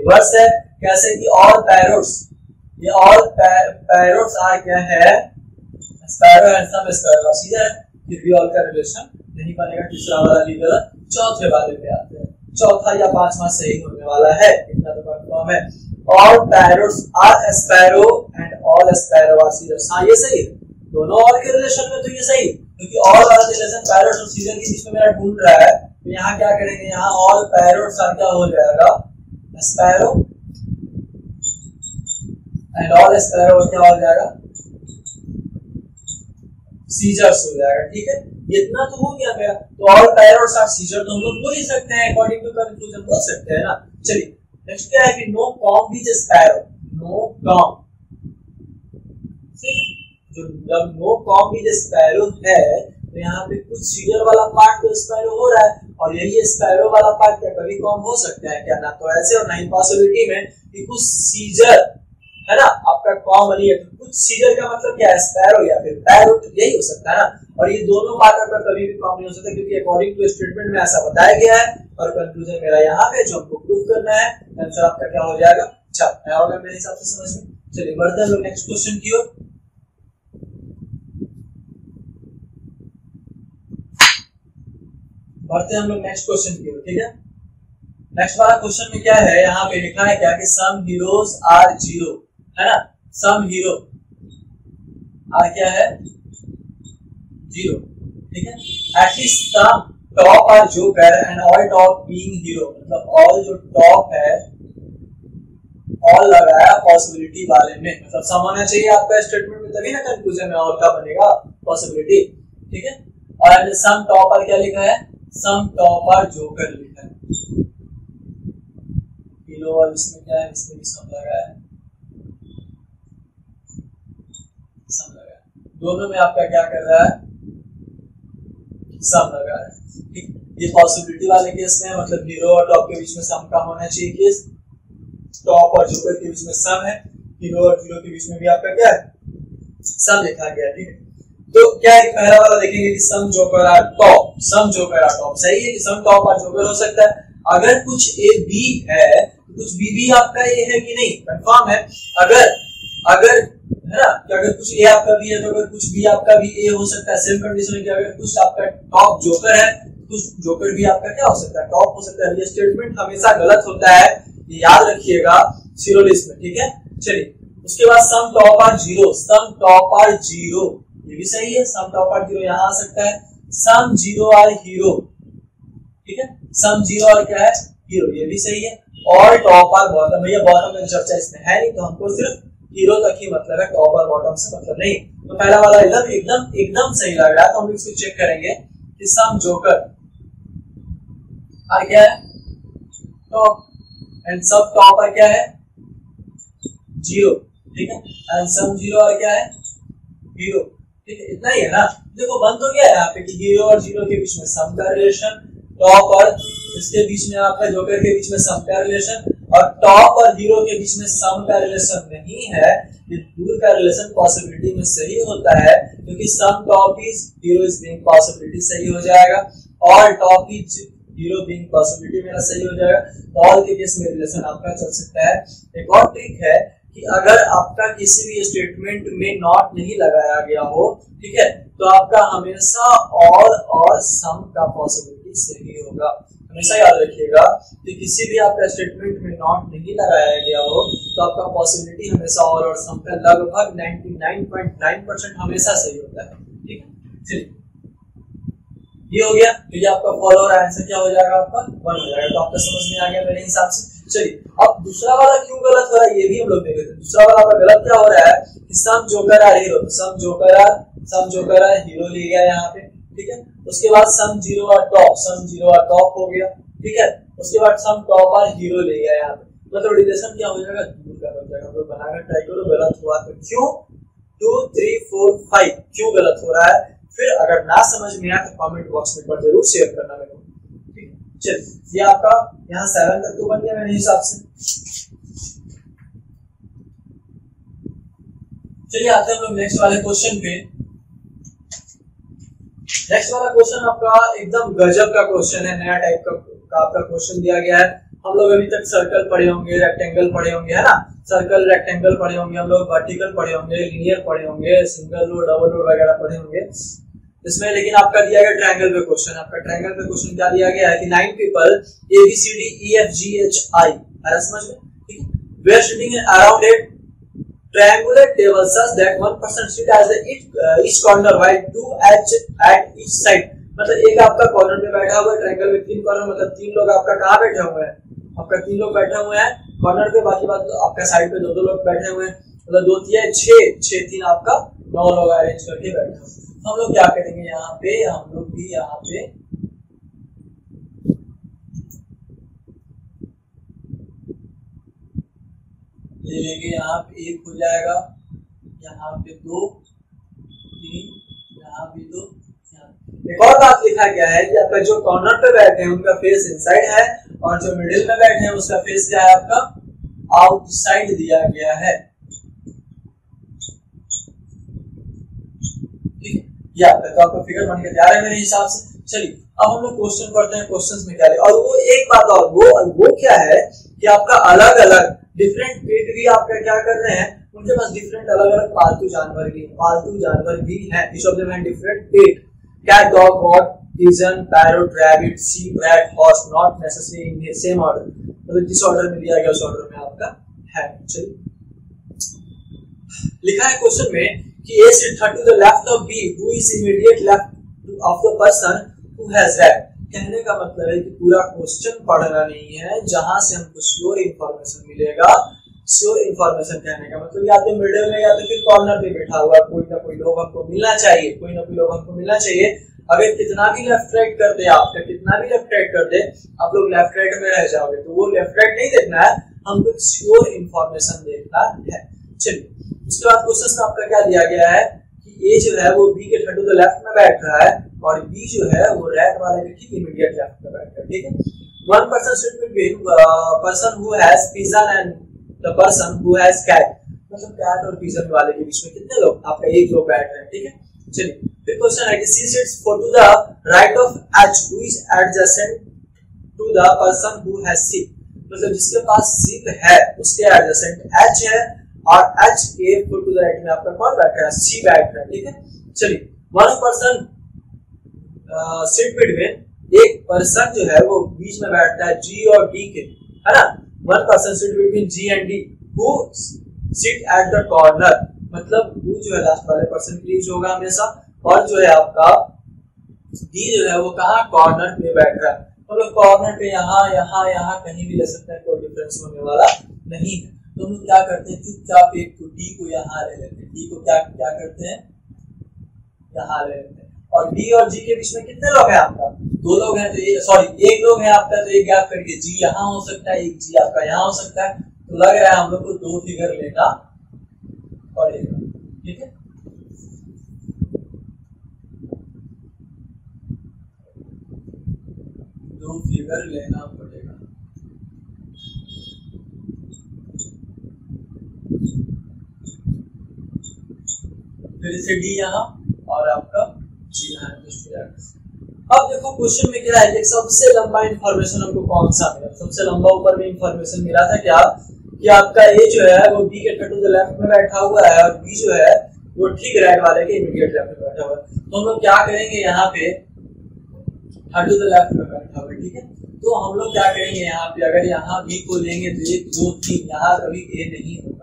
रिवर्स है कैसे कि ऑल पैरोट्स ये ऑल पैरोट्स आर क्या है sparrow and some sparrow scissor फिर भी ऑल का रिलेशन नहीं बनेगा, तीसरा वाला भी चौथे वाले पे आते हैं। चौथा या पांचवा सही होने वाला है, इतना तो कंफर्म है। All parrots are sparrow and all sparrow are scissors हाँ, ये सही है। दोनों और के रिलेशन में तो ये सही क्योंकि ऑल वाला रिलेशन पैरोट्स और सीजर के बीच में मेरा ढूंढ रहा है तो यहाँ क्या करेंगे? यहाँ ऑल पैरोट्स आर क्या हो जाएगा? स्पैरो एंड ऑल स्पैरो क्या हो जाएगा सीजर्स हो जाएगा ठीक है? इतना तो हो गया मेरा। तो ऑल आर सीजर तो हम लोग बोल ही सकते हैं अकॉर्डिंग टू कंक्लूजन बोल सकते हैं ना। चलिए नेक्स्ट क्या है कि no comb bees sparrow no comb जो जब नो कॉम बीज स्पैरो है तो यहाँ पे कुछ सीजर वाला पार्ट तो स्पैरो हो रहा है। और यही स्पैरो वाला पार्ट क्या कभी कॉम हो सकता है क्या ना? तो ऐसे और ना पॉसिबिलिटी में कि कुछ सीजर है ना? आपका कॉम कॉमन है। कुछ सीजर का मतलब क्या है? स्पैरो या फिर पैरोट यही हो सकता है ना? और ये दोनों बात आपका कभी भी कॉम नहीं हो सकता क्योंकि अकॉर्डिंग टू स्टेटमेंट में ऐसा बताया गया है। और कंक्लूजन मेरा यहाँ पे जो हमको प्रूव करना है। आंसर आपका क्या हो जाएगा? अच्छा होगा मेरे हिसाब से समझ में। चलिए, बढ़ते हैं लोग नेक्स्ट क्वेश्चन की ओर। बढ़ते हम लोग नेक्स्ट क्वेश्चन की ओर, ठीक है? नेक्स्ट वाला क्वेश्चन में क्या है? यहाँ पे लिखा है क्या कि सम हीरोज आर ज़ीरो है ना? सम हीरो आर क्या है? ज़ीरो ठीक है? At least some top are joker and all top being hero मतलब ऑल जो टॉप है ऑल लगाया पॉसिबिलिटी वाले में। मतलब सम होना चाहिए आपका स्टेटमेंट में, तभी ना कंक्लूजन में ऑल का बनेगा पॉसिबिलिटी ठीक है? और सम टॉप आर क्या लिखा है? सम टॉप आर जोकर लिखा है। किलो और इसमें क्या है? इसमें भी सम लगाया है। सम लगाया दोनों में आपका क्या कर रहा है? सम लगा है। ठीक। ये पॉसिबिलिटी वाले केस में मतलब हीरो और टॉप के बीच में सम का होना चाहिए केस टॉप और जोकर के बीच में सम है। हीरो और ज़ीरो के बीच में भी आपका क्या है? सम लिखा गया, ठीक है। तो क्या है पहला वाला देखेंगे कि some joker are top some joker are top सही है कि सम टॉप आर जोकर हो सकता है। अगर कुछ ए बी है तो कुछ बी भी आपका ए है कि नहीं? कंफर्म है। अगर अगर, है ना, कि अगर कुछ ए आपका भी है तो अगर कुछ बी आपका भी ए हो सकता है। सेम कंडीशन में कि अगर कुछ आपका टॉप जोकर है कुछ जोकर भी आपका क्या हो सकता है? टॉप हो सकता है। ये स्टेटमेंट हमेशा गलत होता है। ये याद रखिएगा सिरोलिस्ट में, ठीक है? चलिए, उसके बाद some top are zero some top are zero ये भी सही है सम टॉप आर ज़ीरो यहाँ आ सकता है। सम ज़ीरो आर हीरो ठीक है? सम ज़ीरो और क्या है? हीरो ये भी सही है। और टॉप आर बॉटम भैया बॉटम में चर्चा इसमें है नहीं तो हमको सिर्फ़ हीरो तक ही मतलब है टॉप और बॉटम से मतलब नहीं। तो पहला वाला एकदम एकदम एकदम सही लग रहा है तो हम इसको चेक करेंगे कि सम जोकर और क्या है? टॉप एंड सब टॉप और क्या है? ज़ीरो ठीक है? एंड सम ज़ीरो और क्या है? हीरो है इतना ही है ना। देखो बन तो गया है यहाँ पे हीरो और ज़ीरो के बीच में सम का रिलेशन टॉप और इसके बीच में आपका जोकर के बीच में सम का रिलेशन और टॉप और हीरो के बीच में सम का रिलेशन नहीं है, ये दूर का रिलेशन पॉसिबिलिटी में सही होता है, क्योंकि some top is hero is being possibility सही हो जाएगा और top is hero being possibility मेरा सही हो जाएगा। तो ऑल के केस में रिलेशन आपका चल सकता है। एक और ट्रिक है कि अगर आपका किसी भी स्टेटमेंट में नॉट नहीं लगाया गया हो, ठीक है तो आपका हमेशा और और सम का पॉसिबिलिटी सही होगा। हमेशा याद रखिएगा कि किसी भी आपका स्टेटमेंट में नॉट नहीं लगाया गया हो तो आपका पॉसिबिलिटी हमेशा और और सम का लगभग 99.9 परसेंट हमेशा सही होता है। ठीक है? चलिए। ये हो गया। तो ये आपका फॉलो और आंसर क्या हो जाएगा आपका? वन हो जाएगा। तो आपका समझ में आ गया मेरे हिसाब से। चलिए, अब दूसरा वाला क्यों गलत हो रहा है, ये भी हम लोग देख लेते दूसरा वाला आपका गलत क्या हो रहा है कि some joker are hero some joker are some joker are hero ले गया यहाँ पे, ठीक है? उसके बाद some zero are top some zero are top हो गया, ठीक है? उसके बाद सम टॉप आर हीरो ले गया यहाँ पे। मतलब रिलेशन क्या हो जाएगा? दूर का बन जाएगा। हम लोग बनाकर ट्राई करो, गलत हुआ तो क्यों? टू थ्री फोर फाइव क्यों गलत हो रहा है? फिर अगर ना समझ में आया तो कमेंट बॉक्स में ज़रूर शेयर करना मेरे को। चलिए ये आपका यहाँ सेवन तक तो बन गया मेरे हिसाब से। चलिए आते हैं हम लोग नेक्स्ट वाले क्वेश्चन पे। नेक्स्ट वाला क्वेश्चन आपका एकदम गजब का क्वेश्चन है नया टाइप का, आपका क्वेश्चन दिया गया है। हम लोग अभी तक सर्कल पढ़े होंगे रेक्टेंगल पढ़े होंगे है ना? सर्कल रेक्टेंगल पढ़े होंगे हम लोग वर्टिकल पढ़े होंगे लीनियर पढ़े होंगे सिंगल रोड डबल रोड वगैरह पढ़े होंगे। इसमें लेकिन आपका दिया गया ट्रायंगल पे क्वेश्चन आपका ट्रायंगल पे क्वेश्चन क्या दिया गया है कि nine people A B C D E F G H I समझ में है? वे are sitting around a triangular table such that one person sit as the each, corner while two at at each side. मतलब एक आपका corner पे बैठा हुआ है ट्रायंगल में तीन कॉर्नर मतलब तीन लोग आपका कहाँ बैठे हुए हैं? आपका तीन लोग बैठे हुए हैं कॉर्नर पे बाकी बात तो आपका साइड पे दो दो लोग बैठे हुए हैं। मतलब दो तीन छह छह तीन आपका नौ लोग अरेंज करके बैठे हुए हम लोग क्या करेंगे यहाँ पे? हम लोग भी यहाँ पे ले लेंगे यहाँ पे। एक हो जाएगा। यहाँ पे दो, तीन, यहाँ भी दो एक और बात लिखा गया है कि आपका जो कॉर्नर पे बैठे हैं, उनका फेस इनसाइड है और जो मिडिल में बैठे हैं, उसका फेस क्या है आपका? आउटसाइड दिया गया है। ये तो आपका फिगर बन के तैयार है मेरे हिसाब से। चलिए, अब हम लोग क्वेश्चन करते हैं क्वेश्चंस में क्या और वो एक बात और, वो वो क्या है कि आपका अलग अलग डिफरेंट पेट भी आपका क्या कर रहे हैं? उनके पास डिफरेंट अलग अलग पालतू जानवर भी, पालतू जानवर भी हैं। Each of them different pet cat dog pigeon, parrot, rabbit, sheep, rat, horse, not necessarily in the same order मतलब जिस ऑर्डर में दिया गया, उस ऑर्डर में आपका है। चलिए। लिखा है क्वेश्चन में कि A should turn to the left of B, who is immediate left of the person who has read. कहने का मतलब है कि पूरा क्वेश्चन पढ़ना नहीं है, जहाँ से हमको श्योर इंफॉर्मेशन मिलेगा। श्योर इंफॉर्मेशन कहने का मतलब या तो मिडिल में या तो फिर कॉर्नर पे बैठा हुआ कोई ना कोई लोग हमको मिलना चाहिए, कोई ना कोई लोग हमको मिलना चाहिए। अगर कितना भी लेफ़्ट राइट कर दे आपका कितना भी लेफ़्ट राइट कर दे, आप लोग लेफ़्ट राइट में रह जाओगे। तो वो लेफ़्ट राइट नहीं देखना है, हमको श्योर इंफॉर्मेशन देखना है। चलिए। उसके बाद क्वेश्चन में आपका क्या दिया गया है कि ए जो है वो बी के थर्ड टू लेफ़्ट में बैठ रहा है और बी जो है वो राइट वाले के ठीक इमीडिएट लेफ़्ट में बैठ रहा है, ठीक है? One person should between person who has pigeon and the person who has cat मतलब कैट और पिजन वाले के बीच में कितने लोग? आपका एक लोग बैठ रहे हैं, ठीक है? चलिए, फिर क्वेश्चन है कि C sits for to the right of H who is adjacent to the person who has seat मतलब जिसके पास सीट है, उसके एडजेसेंट एच है और एच के फुल टू द राइट में आपका कौन बैठ रहा है? सी बैठ रहा है, ठीक है? चलिए वन पर्सन सिट बिटवीन एक पर्सन जो है वो बीच में बैठता है जी और डी के, है ना? One person sit between G and D who sit at the corner मतलब हु जो है लास्ट वाले पर्सन के लिए होगा हमेशा, और जो है आपका डी जो है वो कहा? कॉर्नर पे बैठ रहा है। मतलब कॉर्नर पे यहाँ यहाँ यहाँ कहीं भी ले सकते हैं, कोई डिफरेंस होने वाला नहीं है। तो हम क्या करते हैं? चुपचाप एक को डी को यहाँ ले लेते हैं। डी को क्या क्या करते हैं? यहाँ ले लेते हैं। और डी और जी के बीच में कितने लोग हैं आपका? दो लोग हैं तो सॉरी एक लोग है आपका तो एक गैप करके जी यहाँ हो सकता है, एक जी आपका यहाँ हो सकता है। तो लग रहा है हम लोग को दो फिगर लेना पड़ेगा। ठीक है? दो फिगर लेना पड़ेगा। फिर से डी यहाँ और आपका जी यहाँ अब देखो क्वेश्चन में क्या है? सबसे लंबा इंफॉर्मेशन हमको कौन सा मिला? सबसे लंबा ऊपर में इंफॉर्मेशन मिला था क्या? कि आपका ए जो है, वो बी के टू द लेफ़्ट में बैठा हुआ है और बी जो है, वो ठीक राइट वाले के इमीडिएट लेफ़्ट में बैठा हुआ है। तो हम लोग क्या करेंगे यहाँ पे? टू द लेफ़्ट में बैठा हुआ है, ठीक है? तो हम लोग क्या करेंगे यहाँ पे? अगर यहाँ बी को लेंगे तो एक, दो, तीन, यहाँ कभी ए नहीं होगा।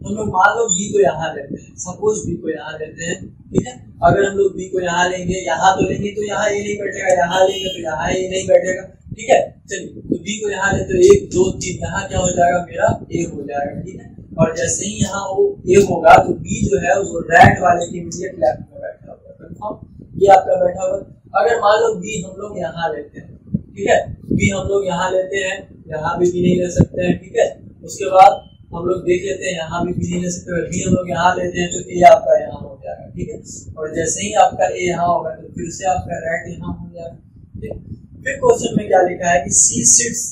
हम लोग मान लो बी को यहाँ लेते हैं। सपोज़ बी को यहाँ लेते हैं, ठीक है? अगर हम लोग बी को यहाँ लेंगे, यहाँ तो लेंगे तो यहाँ ये नहीं बैठेगा, यहाँ लेंगे तो यहाँ ये नहीं बैठेगा, ठीक है? चलिए तो बी को यहाँ ले तो एक, दो, तीन, यहाँ क्या हो जाएगा मेरा? ए हो जाएगा, ठीक है? और जैसे ही यहाँ वो ए होगा तो बी जो है वो राइट वाले के इमीडिएट लेफ़्ट में बैठा हुआ कंफर्म ये आपका बैठा हुआ अगर मान लो बी हम लोग यहाँ लेते हैं, ठीक है? बी हम लोग यहाँ लेते हैं, यहाँ भी बी नहीं ले सकते हैं, ठीक है? उसके बाद हम लोग देख लेते हैं, यहाँ भी बी ले सकते हैं बी हम लोग यहाँ लेते हैं तो ए आपका यहाँ हो जाएगा ठीक है? और जैसे ही आपका ए यहाँ होगा तो फिर से आपका राइट यहाँ हो जाएगा ठीक फिर क्वेश्चन में क्या लिखा है कि C sits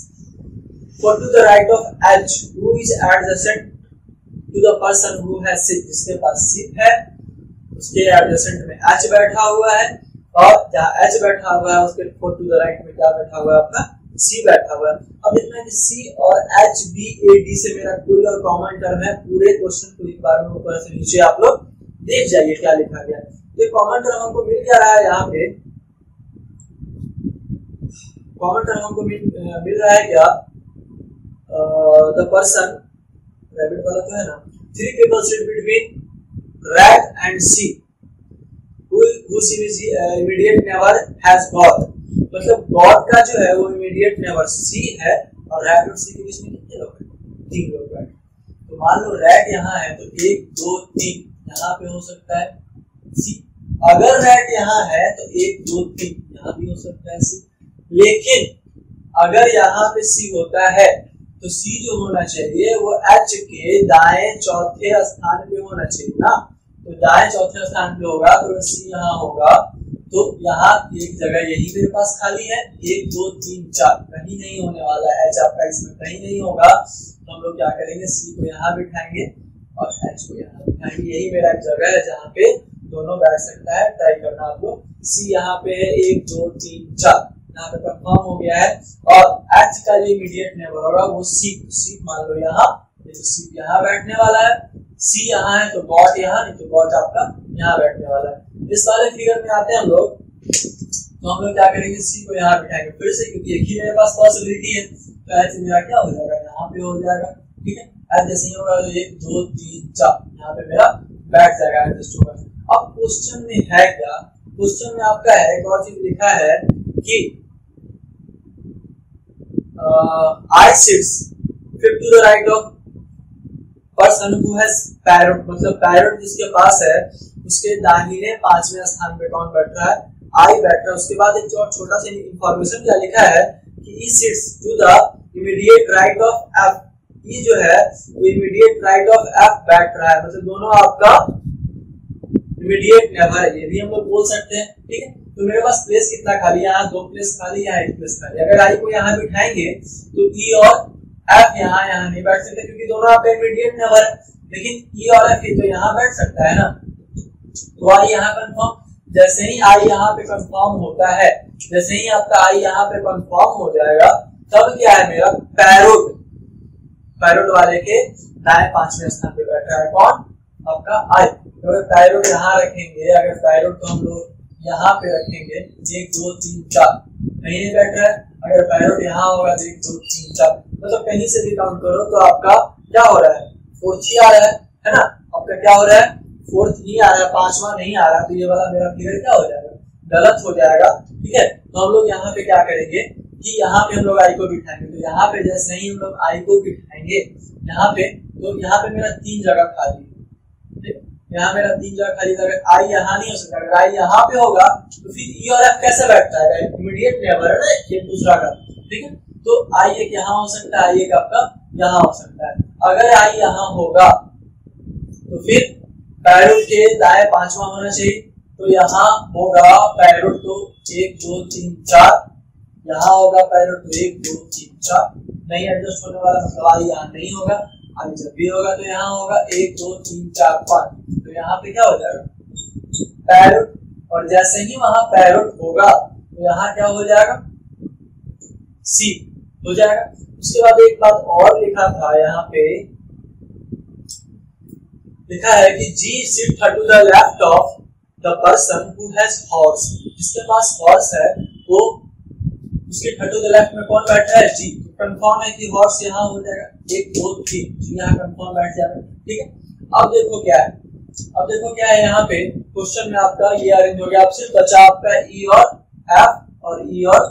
for to the right of H who is adjacent to the person who has sit जिसके पास सिट है, उसके एडजेसेंट में एच बैठा हुआ है, और जहाँ एच बैठा हुआ है, उसके फोर टू द राइट में क्या बैठा हुआ है आपका? सी बैठा हुआ है। अब इतना कि सी और एच बी ए डी से मेरा कोई और कॉमन टर्म है। पूरे क्वेश्चन को एक बार में ऊपर से नीचे आप लोग देख जाइए क्या लिखा गया तो कॉमन टर्म हमको मिल क्या रहा है यहाँ पे? कॉमन टर्म हमको मिल, रहा है क्या? द पर्सन रैबिट वाला तो है ना three people sit between rat and C who immediate never has God मतलब गॉड का जो है वो इमीडिएट नेवर सी है और रैट और सी के बीच में कितने लोग हैं? तीन लोग बैठे तो मान लो रैट यहाँ है तो एक, दो, तीन। यहाँ पे हो सकता है सी अगर रैट यहाँ है तो एक, दो, तीन। यहाँ भी हो सकता है सी लेकिन अगर यहाँ पे सी होता है तो सी जो होना चाहिए, वो एच के दाएँ चौथे स्थान पे होना चाहिए ना। तो दाएँ चौथे स्थान पे होगा तो सी यहाँ होगा। तो यहाँ एक जगह यही मेरे पास खाली है। एक, दो, तीन, चार। कहीं नहीं होने वाला है। एच आपका इसमें कहीं नहीं होगा। तो हम लोग क्या करेंगे? सी को यहाँ बिठाएँगे और एच को यहाँ बिठाएँगे। यही मेरा एक जगह है जहाँ पे दोनों बैठ सकता है। ट्राई करना आप लोग सी यहाँ पे है। एक, दो, तीन, चार। यहाँ पे कंफर्म हो गया है। और एच का जो इमीडिएट नेबर होगा, वो सी सी मान लो यहाँ। तो सी यहाँ बैठने वाला है। सी यहाँ है तो गॉट यहाँ, नहीं तो गॉट आपका यहाँ बैठने वाला है। इस वाले फिगर में आते हैं हम लोग। तो हम लोग क्या करेंगे सी को यहाँ बिठाएँगे। फिर से क्योंकि एक ही मेरे पास पॉसिबिलिटी है तो ऐसे मेरा क्या हो जाएगा? यहाँ पे हो जाएगा, ठीक है? ऐसे जैसे ही होगा तो एक, दो, तीन, चार, यहाँ पे मेरा बैठ जाएगा एडजस्ट होगा अब क्वेश्चन में है क्या? क्वेश्चन में आपका है, एक और चीज़ लिखा है कि I sits fifth to the right of person who has parrot मतलब पैरोट जिसके पास है उसके दाहिने पाँचवें स्थान पे कौन बैठ रहा है? आई बैठ रहा है। उसके बाद एक और छोटा सा इंफॉर्मेशन क्या लिखा है कि E sits to the immediate right of F E जो है, वो इमीडिएट राइट ऑफ़ एफ़ बैठ रहा है। मतलब दोनों आपका इमीडिएट नेवर है। ये भी हम लोग बोल सकते हैं, ठीक है? तो मेरे पास प्लेस कितना खाली यहाँ दो प्लेस खाली, यहाँ एक प्लेस खाली। अगर आई को यहाँ बिठाएँगे तो ई और एफ़ यहाँ यहाँ नहीं बैठ सकते, क्योंकि दोनों आपका इमीडिएट नेवर है। लेकिन ई और एफ़ तो यहाँ बैठ सकता है ना? तो आई यहाँ कंफर्म जैसे ही आई यहाँ पे कंफर्म होता है, जैसे ही आपका आई यहाँ पे कंफर्म हो जाएगा, तब क्या है मेरा? पैरोट पैरोट वाले के दाएँ पाँचवें स्थान पे बैठा है कौन? आपका आई तो अगर पैरोट यहाँ रखेंगे, अगर पैरोट को हम लोग यहाँ पे रखेंगे, एक, दो, तीन, चार, कहीं नहीं बैठ रहा है? अगर पैरोट यहाँ होगा, एक, दो, तीन, चार मतलब कहीं से भी काउंट करो तो आपका क्या हो रहा है? फोर्थ ही आ रहा है है ना? आपका क्या हो रहा है? फोर्थ नहीं आ रहा, पांचवा नहीं आ रहा तो ये वाला मेरा फिगर क्या हो जाएगा? गलत हो जाएगा, ठीक है? तो हम लोग यहाँ पे क्या करेंगे कि यहाँ पे हम लोग आई को बिठाएँगे। तो यहाँ पे जैसे ही हम लोग आई को बिठाएँगे, यहाँ पे तो यहाँ पे मेरा तीन जगह खाली यहाँ मेरा तीन जगह खाली अगर आई यहाँ नहीं हो सकता, अगर आई यहाँ पे होगा तो फिर ई e और एफ़ कैसे बैठता है? इमीडिएट नेबर है ना? ये दूसरा का, ठीक है? तो आई एक यहाँ हो सकता है, आई एक आपका यहाँ हो सकता है। अगर आई यहाँ होगा तो फिर पैरोट के दाएँ पांचवा होना चाहिए। तो यहाँ होगा पैरोट तो एक, दो, तीन, चार। यहाँ होगा पैरोट तो एक, दो, तीन, चार। नहीं एडजस्ट होने वाला मतलब यहाँ नहीं होगा। अब जब भी होगा तो यहाँ होगा एक, दो, तीन, चार, पाँच। तो यहाँ पे क्या हो जाएगा? पैरोट और जैसे ही वहाँ पैरोट होगा तो यहाँ क्या हो जाएगा? सी हो जाएगा। उसके बाद एक बात और लिखा था यहाँ पे। लिखा है कि G sit to the left of the person who has horse जिसके पास हॉर्स है वो उसके टू द लेफ़्ट में कौन बैठा है? जी कंफर्म है कि हॉर्स यहाँ हो जाएगा। एक, दो, तीन। यहाँ कंफर्म बैठ जाएगा। ठीक है? अब देखो क्या है। अब देखो क्या है यहाँ पे। क्वेश्चन में आपका ये अरेंज हो गया। सिर्फ़ बचा आपका ई e और एफ़ और ई e और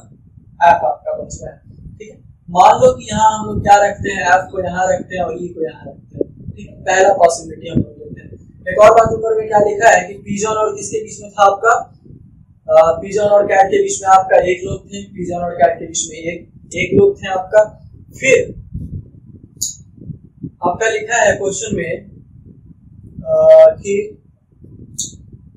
एफ़ आपका बच है। ठीक है? मान लो कि यहाँ हम लोग क्या रखते हैं? एफ़ को यहाँ रखते हैं और ई e को यहाँ रखते है। पहला पॉसिबिलिटी हम लोग लेते हैं। एक और बात ऊपर में क्या लिखा है कि पीजन और किसके बीच में था आपका? पीजन और कैट के बीच में आपका एक लोग थे पीजन और कैट के बीच में एक एक लोग थे आपका। फिर आपका लिखा है क्वेश्चन में कि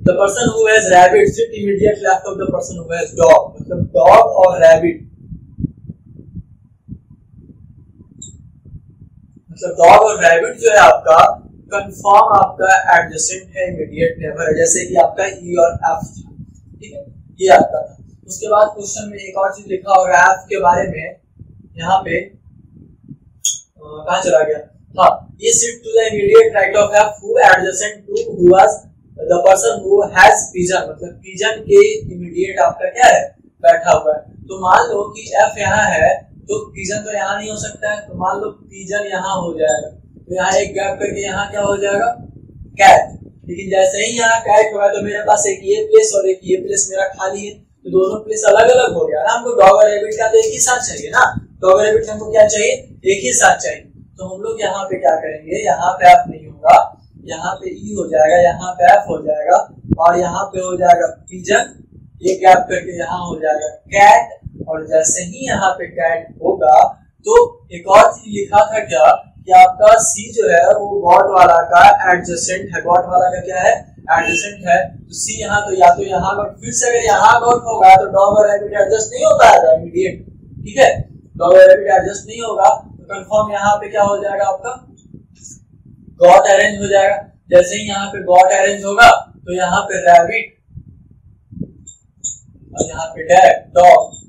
the person who has rabbit sit immediate left of the person who has dog मतलब डॉग और रैबिट मतलब डॉग और रैबिट जो है आपका कंफर्म आपका एडजस्टेंट है इमीडिएट नेबर है। जैसे कि आपका ई और एफ़ ठीक है? ये आपका था। उसके बाद क्वेश्चन में एक और चीज़ लिखा होगा ऐप के बारे में यहाँ पे कहा चला गया? हाँ ये sit to the immediate right of F who adjacent to who was the person who has pigeon मतलब पिजन के इमीडिएट आपका क्या है? बैठा हुआ है। तो मान लो कि एफ़ यहाँ है तो पिजन तो यहाँ नहीं हो सकता है। तो मान लो पिजन यहाँ हो जाएगा। तो यहाँ एक गैप करके यहाँ क्या हो जाएगा? कैट लेकिन जैसे ही यहाँ कैट होगा तो मेरे पास एक ये प्लेस और एक ये प्लेस मेरा खाली है। तो दोनों प्लेस अलग अलग हो गया। ना हमको डॉग और रेबिट का तो एक ही साथ चाहिए ना? डॉग और रेबिट हमको क्या चाहिए? एक ही साथ चाहिए। तो हम लोग यहाँ पे क्या करेंगे? यहाँ पे एफ़ नहीं होगा। यहाँ पे ई हो जाएगा, यहाँ पे एफ़ हो जाएगा। और यहाँ पे हो जाएगा पिजन ये गैप करके यहाँ हो जाएगा। कैट और जैसे ही यहाँ पे कैट होगा तो एक और चीज़ लिखा था क्या? कि आपका सी जो है, वो गॉड वाला का एडजस्टेंट है। गॉड वाला का क्या है? एडजेसेंट है। तो सी यहाँ तो या तो यहाँ बट फिर से अगर यहाँ गॉट होगा तो डॉग और एडजस्ट नहीं है इमीडिएट ठीक है? डॉग और एडजस्ट नहीं होगा तो कंफर्म यहाँ पे क्या हो जाएगा आपका? गॉट अरेंज हो जाएगा। जैसे ही यहाँ पे गॉट अरेंज होगा तो यहाँ पे रैबिट और यहाँ पे डैग डॉग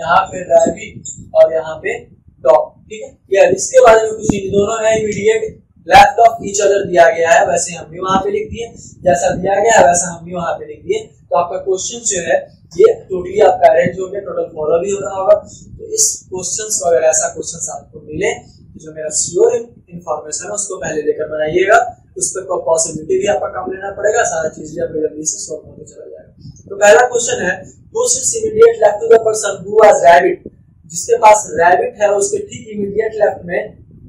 यहाँ पे रैबिट और यहाँ पे डॉग ठीक है? यार इसके बारे में कुछ नहीं, दोनों है immediate left of each other दिया गया है, वैसे हम भी वहाँ पे लिख दिए जैसा दिया गया है, वैसा हम भी वहाँ पे लिख दिए तो आपका क्वेश्चन जो है, ये टोटली आपका अरेंज हो गया टोटल फॉलो भी हो रहा होगा। तो इस क्वेश्चन अगर ऐसा क्वेश्चन आपको मिले, जो मेरा श्योर इन्फॉर्मेशन है, उसको पहले लेकर बनाइएगा। उस पर पॉसिबिलिटी भी आपका कम लेना पड़ेगा, सारा चीज़ भी आपको जल्दी से सॉल्व होते चला जाएगा। तो पहला क्वेश्चन है who sits immediate left to the person who was rabbit जिसके पास रैबिट है, उसके ठीक इमीडिएट लेफ़्ट में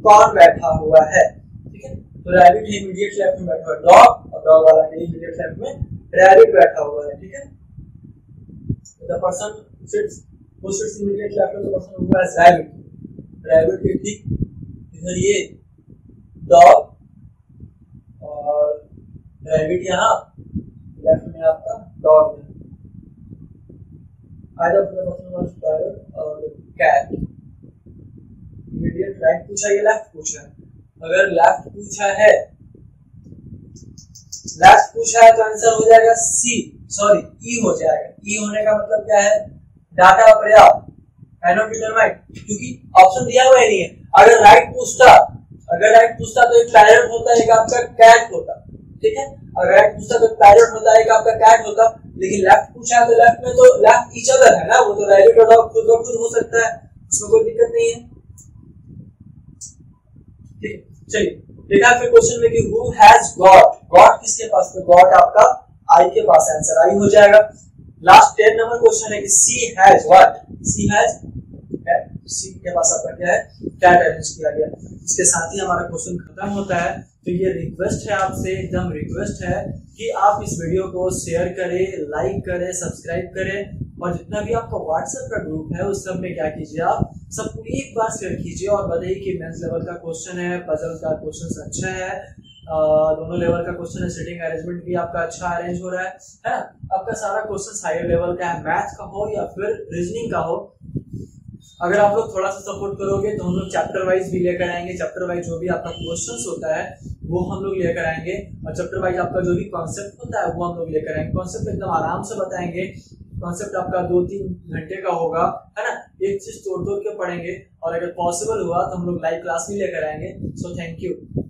कौन बैठा हुआ है। ठीक है? तो रैबिट इमीडिएट लेफ़्ट में बैठा हुआ है। डॉग और डॉग वाला के इमीडिएट लेफ़्ट में रैबिट बैठा हुआ है। ठीक है? The person sits who sits immediate left में the person who has rabbit rabbit के ठीक इधर ये डॉग और रैबिट यहाँ लेफ़्ट में आपका डॉग है। Either for the person was parrot or cat immediate right पूछा ये लेफ़्ट पूछा? अगर लेफ़्ट पूछा है लेफ़्ट पूछा है तो आंसर हो जाएगा सी सॉरी ई हो जाएगा। ई e होने का मतलब क्या है? डाटा पर्याप्त। क्योंकि ऑप्शन दिया हुआ ही नहीं है। अगर राइट पूछता, अगर राइट पूछता तो एक पैरेट होता है एक आपका कैट होता। ठीक है? अगर राइट पूछता तो पैरेट होता है एक आपका कैट होता। लेकिन लेफ़्ट पूछा तो लेफ़्ट में तो लेफ़्ट ईच अदर है ना? वो तो राइट और खुद ब खुद हो सकता है। उसमें कोई दिक्कत नहीं है। ठीक, चलिए। देखा फिर क्वेश्चन में कि हु हैज़ गॉट गॉट किसके पास तो गॉट आपका आई के पास आंसर आई हो जाएगा। लास्ट टेन नंबर क्वेश्चन है कि C has what C has C के पास आपका क्या है? कैट अरेंज किया गया। इसके साथ ही हमारा क्वेश्चन खत्म होता है। तो ये रिक्वेस्ट है आपसे, एकदम रिक्वेस्ट है कि आप इस वीडियो को शेयर करें लाइक करें सब्सक्राइब करें और जितना भी आपका व्हाट्सएप का ग्रुप है, उस सब में क्या कीजिए आप, सबको एक बार शेयर कीजिए और बताइए कि मेंस लेवल का क्वेश्चन है पजल का क्वेश्चन अच्छा है दोनों लेवल का क्वेश्चन है सिटिंग अरेंजमेंट भी आपका अच्छा अरेंज हो रहा है है ना? आपका सारा क्वेश्चन हायर लेवल का है मैथ का हो या फिर रीजनिंग का हो अगर आप लोग थोड़ा सा सपोर्ट करोगे तो हम लोग चैप्टर वाइज भी लेकर आएँगे। चैप्टर वाइज जो भी आपका क्वेश्चन होता है, वो हम लोग लेकर आएँगे। और चैप्टर वाइज आपका जो भी कॉन्सेप्ट होता है, वो हम लोग लेकर आएँगे। कॉन्सेप्ट एकदम आराम से बताएँगे। कॉन्सेप्ट आपका दो तीन घंटे का होगा, है ना? एक चीज़ तोड़ तोड़ के पढ़ेंगे। और अगर पॉसिबल हुआ तो हम लोग लाइव क्लास भी लेकर आएँगे। So thank you